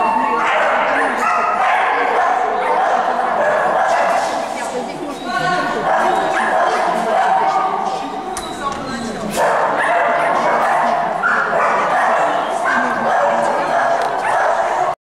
Wow.